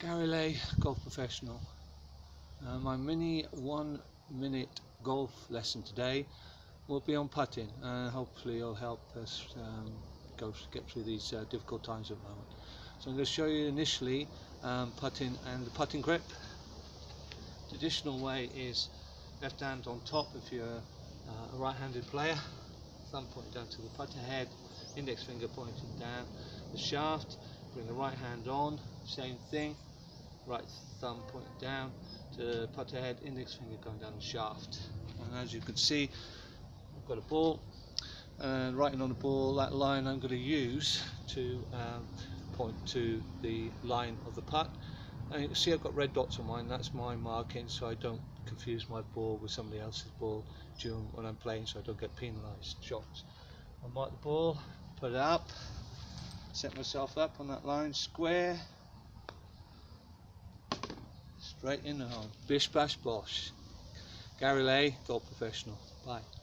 Gary Ley, golf professional. Uh, my mini one minute golf lesson today will be on putting and hopefully it'll help us um, go get through these uh, difficult times at the moment. So I'm going to show you initially um, putting and the putting grip. Traditional way is left hand on top if you're uh, a right-handed player, thumb pointing down to the putter head, index finger pointing down the shaft, bring the right hand on, same thing, right thumb pointing down to putter head, index finger going down the shaft. And as you can see, I've got a ball, and writing on the ball that line I'm going to use to um, point to the line of the putt. And you can see I've got red dots on mine, that's my marking so I don't confuse my ball with somebody else's ball during when I'm playing so I don't get penalised shots. I mark the ball, put it up, set myself up on that line square straight in the hole bish bash bosh. Gary Ley golf professional. Bye